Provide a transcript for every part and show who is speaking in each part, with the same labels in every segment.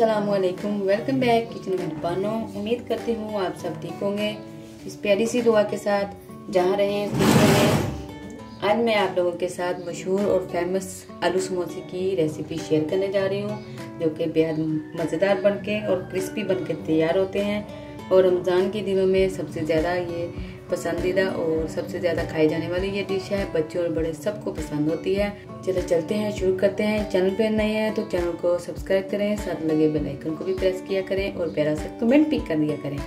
Speaker 1: असलकुम welcome back kitchen में बानो उम्मीद करती हूँ आप सब ठीक होंगे इस प्यारी सी दुआ के साथ जहाँ रहें रहें। आज मैं आप लोगों के साथ मशहूर और फ़ेमस आलू समोसे की रेसिपी शेयर करने जा रही हूँ, जो कि बेहद मज़ेदार बनके और क्रिस्पी बनके तैयार होते हैं। और रमज़ान के दिनों में सबसे ज़्यादा ये पसंदीदा और सबसे ज़्यादा खाई जाने वाली ये डिश है। बच्चों और बड़े सबको पसंद होती है। चलो चलते हैं, शुरू करते हैं। चैनल पे नए हैं तो चैनल को सब्सक्राइब करें, साथ लगे बेल आइकन को भी प्रेस किया करें और प्यारा से कमेंट भी कर दिया करें।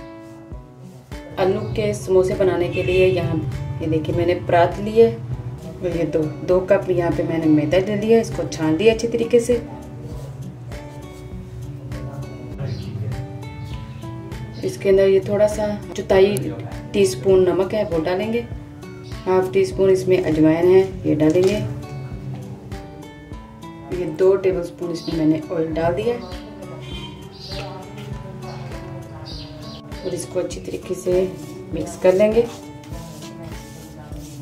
Speaker 1: आलू के समोसे बनाने के लिए यहाँ, ये देखिए मैंने परात लिए और ये दो दो कप यहाँ पे मैंने मैदा ले लिया, इसको छान दिया अच्छे तरीके से। इसके अंदर ये थोड़ा सा चुताई टीस्पून नमक है, वो डालेंगे। हाफ़ टी स्पून इसमें अजवाइन है, ये डालेंगे। ये दो टेबलस्पून इसमें मैंने ऑयल डाल दिया और इसको अच्छी तरीके से मिक्स कर लेंगे।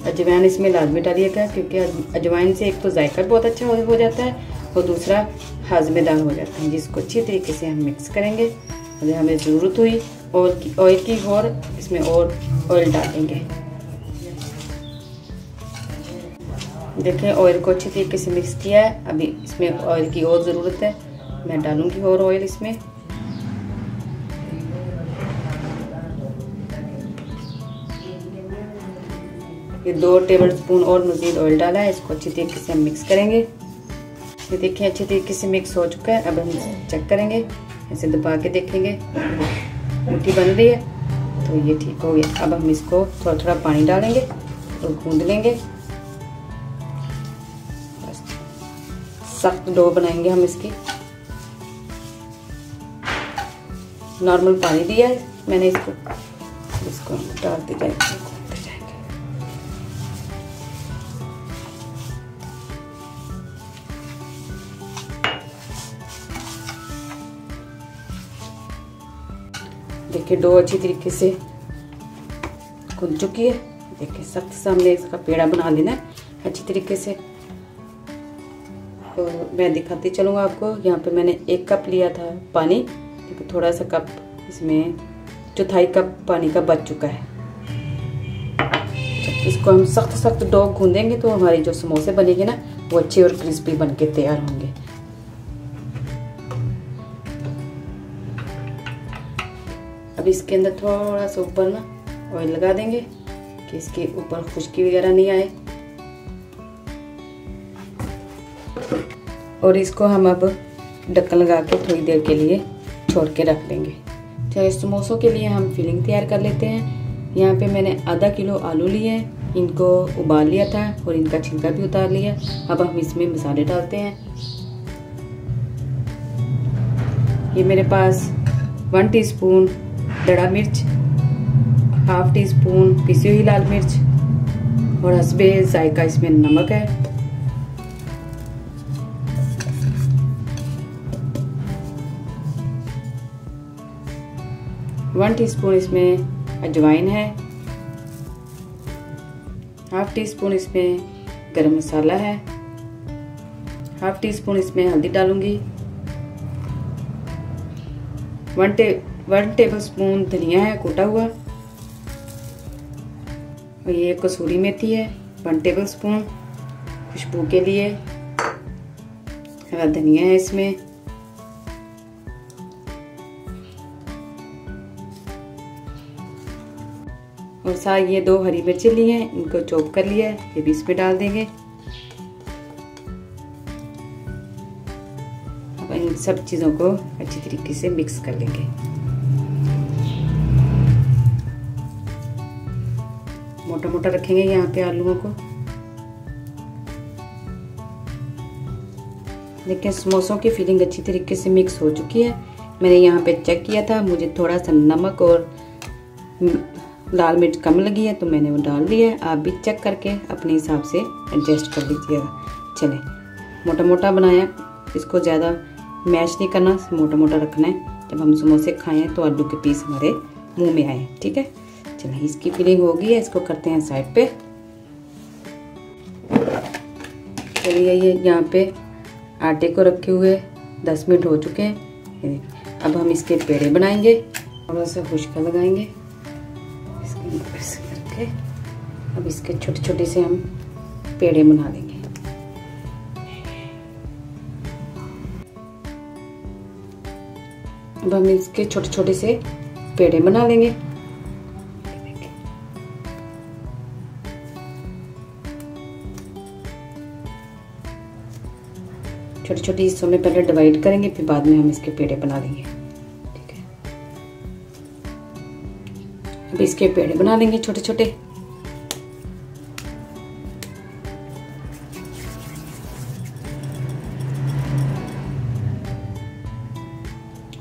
Speaker 1: अजवाइन इसमें लाजमी डालिएगा, क्योंकि अजवाइन से एक तो जायका बहुत अच्छा हो जाता है और दूसरा हाजमेदार हो जाता है, जिसको अच्छी तरीके से हम मिक्स करेंगे। अगर हमें ज़रूरत हुई की ऑयल की और इसमें और ऑयल डालेंगे। देखें ऑयल को अच्छी तरीके से मिक्स किया है। अभी इसमें ऑयल की और ज़रूरत है। मैं डालूँगी और ऑयल इसमें। ये दो टेबल स्पून और मज़ीद ऑयल डाला है। इसको अच्छी तरीके से हम मिक्स करेंगे। ये देखिए अच्छी तरीके से मिक्स हो चुका है। अब हम चेक करेंगे। ऐसे दबा के देखेंगे। मुट्ठी बन रही है। तो ये ठीक हो गया। अब हम इसको थोड़ा थोड़ा पानी डालेंगे और गूंद लेंगे। सख्त डो बनाएँगे हम इसकी। नॉर्मल पानी दिया है। मैंने इसको इसको डालते जाएँगे देखिए डो अच्छी तरीके से खुल चुकी है। देखिए, सख्त से हमने इसका पेड़ा बना लेना है अच्छी तरीके से। तो मैं दिखाती चलूँगा आपको। यहाँ पे मैंने एक कप लिया था पानी। देखिए थोड़ा सा कप इसमें, चौथाई कप पानी का बच चुका है। इसको हम सख्त सख्त डो गूंदेंगे तो हमारी जो समोसे बनेंगे ना, वो अच्छे और क्रिस्पी बन के तैयार होंगे। अब इसके अंदर थोड़ा सा ऊपर ना ऑयल लगा देंगे कि इसके ऊपर खुश्की वगैरह नहीं आए। और इसको हम अब ढक्कन लगा के थोड़ी देर के लिए छोड़ के रख देंगे। चलो समोसों के लिए हम फिलिंग तैयार कर लेते हैं। यहाँ पे मैंने आधा किलो आलू लिए हैं इनको उबाल लिया था और इनका छिलका भी उतार लिया। अब हम इसमें मसाले डालते हैं। ये मेरे पास वन टीस्पून दड़ा मिर्च हाफ़ टी स्पून पिसी हुई लाल मिर्च और हसबे जायका इसमें नमक है वन टीस्पून इसमें अजवाइन है हाफ़ टी स्पून इसमें गरम मसाला है हाफ़ टी स्पून इसमें हल्दी डालूँगी वन टे वन टेबल स्पून धनिया है, कूटा हुआ। और ये कसूरी मेथी है वन टेबल स्पून खुशबू के लिए। हरा धनिया है इसमें। और साथ ये दो हरी मिर्ची ली हैं, इनको चॉप कर लिया है, ये भी इसमें डाल देंगे। अब इन सब चीज़ों को अच्छी तरीके से मिक्स कर लेंगे। मोटा मोटा रखेंगे यहाँ पे आलूओं को। देखिए समोसों की फीलिंग अच्छी तरीके से मिक्स हो चुकी है। मैंने यहाँ पे चेक किया था, मुझे थोड़ा सा नमक और लाल मिर्च कम लगी है तो मैंने वो डाल दिया है। आप भी चेक करके अपने हिसाब से एडजस्ट कर लीजिएगा। चले मोटा मोटा बनाया। इसको ज़्यादा मैश नहीं करना मोटा मोटा रखना है। जब हम समोसे खाएँ तो आलू के पीस हमारे मुँह में आए, ठीक है? चलिए इसकी फिलिंग होगी है इसको करते हैं साइड पे। चलिए, ये यहाँ पे आटे को रखे हुए 10 मिनट हो चुके हैं। अब हम इसके पेड़े बनाएँगे, थोड़ा सा खुशका लगाएँगे। इसके करके अब इसके छोटे छोटे से हम पेड़े बना देंगे। अब हम इसके छोटे छोटे से पेड़े बना लेंगे। छोटे छोटे हिस्सों में पहले डिवाइड करेंगे, फिर बाद में हम इसके पेड़े बना लेंगे। ठीक है? अब इसके पेड़े बना लेंगे छोटे छोटे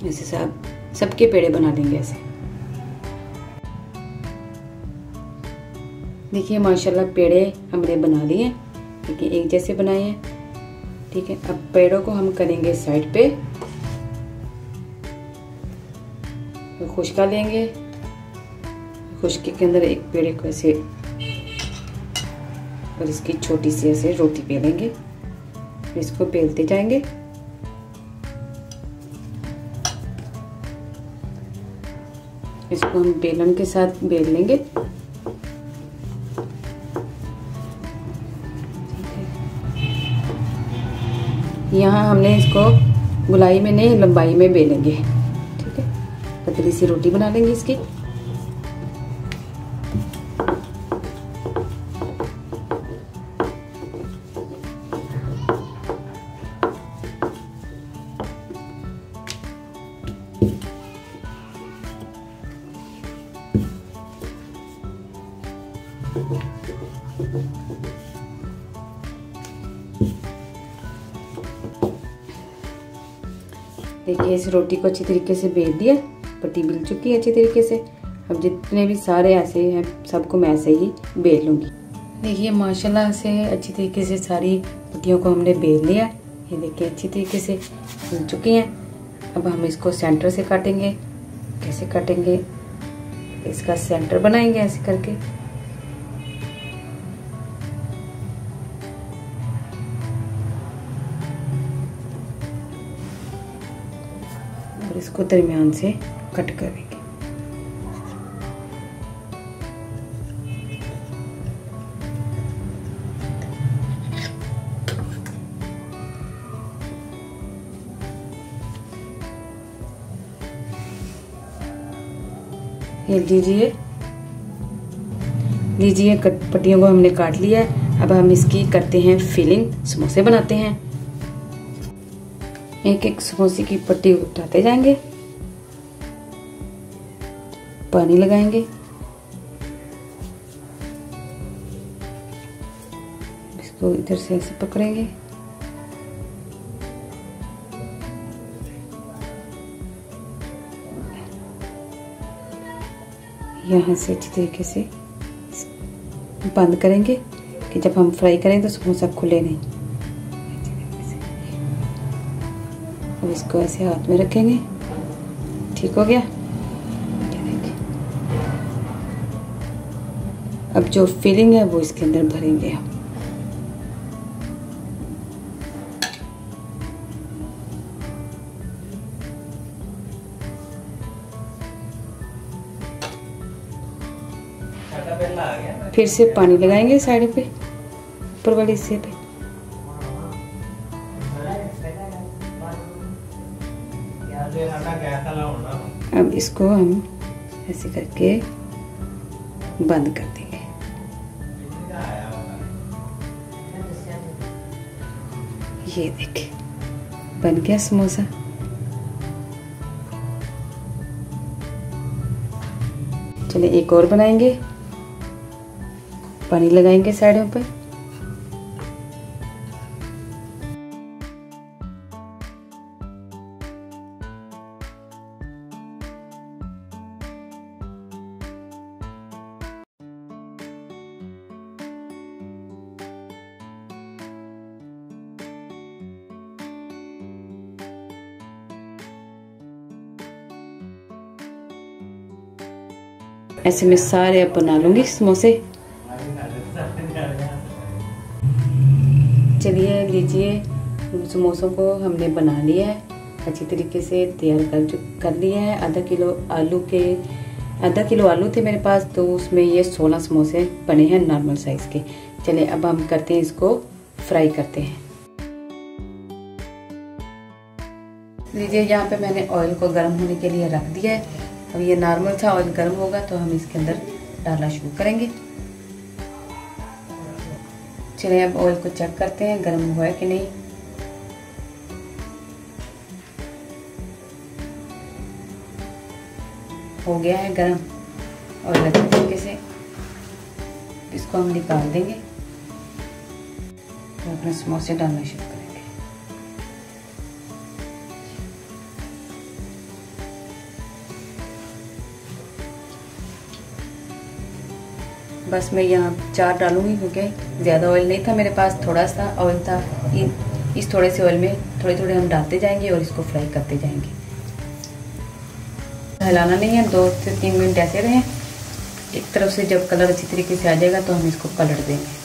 Speaker 1: ऐसे सब, सबके पेड़े बना लेंगे ऐसे। देखिए, माशाल्लाह पेड़े हमने बना लिए देखिए एक जैसे बनाए हैं। ठीक है, अब पेड़ों को हम करेंगे साइड पे। खुशका लेंगे। खुशकी के अंदर एक पेड़ को ऐसे और इसकी छोटी सी ऐसे रोटी बेलेंगे इसको बेलते जाएँगे। इसको हम बेलन के साथ बेल लेंगे। यहाँ हमने इसको गुलाई में नहीं, लंबाई में बेलेंगे। ठीक है? पतली सी रोटी बना लेंगे इसकी। देखिए, इस रोटी को अच्छी तरीके से बेल दिया पट्टी बिल चुकी है अच्छी तरीके से। अब जितने भी सारे ऐसे हैं, सबको मैं ऐसे ही बेल लूँगी। देखिए, माशाल्लाह से अच्छी तरीके से सारी पट्टियों को हमने बेल लिया। ये देखिए, अच्छी तरीके से मिल चुकी हैं। अब हम इसको सेंटर से काटेंगे। कैसे काटेंगे? इसका सेंटर बनाएँगे ऐसे करके। और इसको दरमियान से कट करेंगे। ये लीजिए। लीजिए पट्टियों को हमने काट लिया है। अब हम इसकी करते हैं फिलिंग, समोसे बनाते हैं। एक एक समोसे की पट्टी उठाते जाएँगे। पानी लगाएँगे। इसको इधर से ऐसे पकड़ेंगे। यहाँ से अच्छी तरीके से बंद करेंगे कि जब हम फ्राई करें तो समोसा खुले नहीं। अब इसको ऐसे हाथ में रखेंगे। ठीक हो गया? अब जो फिलिंग है वो इसके अंदर भरेंगे हम। फिर से पानी लगाएँगे साइड पे, ऊपर वाले हिस्से पे। इसको हम ऐसे करके बंद कर देंगे। ये देखिए, बन गया समोसा। चलिए एक और बनाएँगे। पानी लगाएँगे साइडों पे ऐसे मैं सारे अब बना लूँगी समोसे चलिए, लीजिए समोसों को हमने बना लिया है। अच्छी तरीके से तैयार कर कर लिया है। आधा किलो आलू के, आधा किलो आलू थे मेरे पास तो उसमें ये सोलह समोसे बने हैं नॉर्मल साइज़ के। चले अब हम करते हैं इसको फ्राई करते हैं। लीजिए, यहाँ पे मैंने ऑयल को गर्म होने के लिए रख दिया है। अब ये नॉर्मल था ऑयल गर्म होगा तो हम इसके अंदर डालना शुरू करेंगे। चलिए अब ऑयल को चेक करते हैं, गर्म हुआ है कि नहीं। हो गया है गर्म, और अच्छे तरीके से इसको हम निकाल देंगे। तो अपने समोसे डालना शुरू बस मैं यहाँ चार डालूँगी क्योंकि ज़्यादा ऑयल नहीं था मेरे पास, थोड़ा सा ऑयल था। इस थोड़े से ऑयल में थोड़े थोड़े हम डालते जाएँगे और इसको फ्राई करते जाएँगे। हिलाना नहीं है, दो से तीन मिनट ऐसे रहें। एक तरफ़ से जब कलर अच्छी तरीके से आ जाएगा तो हम इसको पलट देंगे।